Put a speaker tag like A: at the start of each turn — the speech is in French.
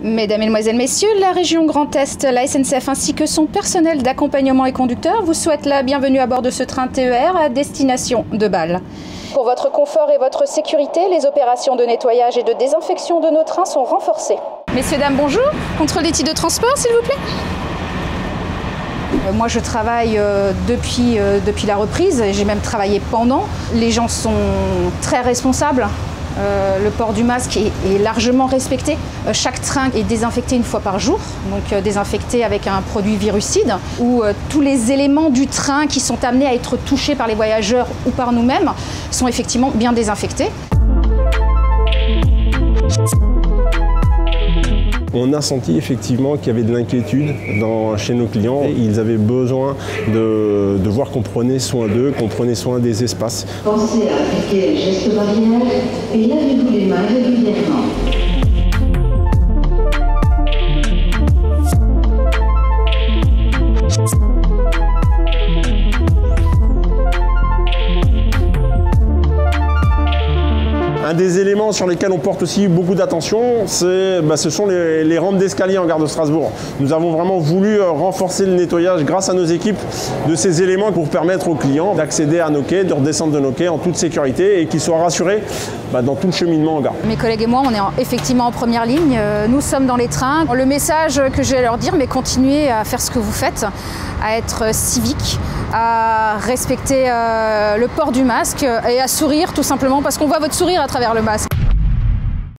A: Mesdames, Mesdemoiselles, Messieurs, la région Grand Est, la SNCF ainsi que son personnel d'accompagnement et conducteurs vous souhaitent la bienvenue à bord de ce train TER à destination de Bâle. Pour votre confort et votre sécurité, les opérations de nettoyage et de désinfection de nos trains sont renforcées. Messieurs, dames, bonjour. Contrôle des titres de transport, s'il vous plaît. Euh, Moi, je travaille euh, depuis, euh, depuis la reprise, et j'ai même travaillé pendant. Les gens sont très responsables. Euh, le port du masque est, largement respecté. Euh, chaque train est désinfecté une fois par jour, donc euh, désinfecté avec un produit virucide, où tous les éléments du train qui sont amenés à être touchés par les voyageurs ou par nous-mêmes sont effectivement bien désinfectés.
B: On a senti effectivement qu'il y avait de l'inquiétude chez nos clients. Ils avaient besoin de, voir qu'on prenait soin d'eux, qu'on prenait soin des espaces.
C: Pensez à appliquer et lavez-vous les mains régulièrement.
B: Un des éléments sur lesquels on porte aussi beaucoup d'attention, bah, ce sont les, rampes d'escalier en gare de Strasbourg. Nous avons vraiment voulu euh, renforcer le nettoyage grâce à nos équipes de ces éléments pour permettre aux clients d'accéder à nos quais, de redescendre de nos quais en toute sécurité et qu'ils soient rassurés bah, dans tout le cheminement en gare.
A: Mes collègues et moi, on est en- effectivement en première ligne. Euh, Nous sommes dans les trains. Le message que j'ai à leur dire, mais continuez à faire ce que vous faites, à être civique, à respecter euh, le port du masque et à sourire tout simplement parce qu'on voit votre sourire à travers le masque.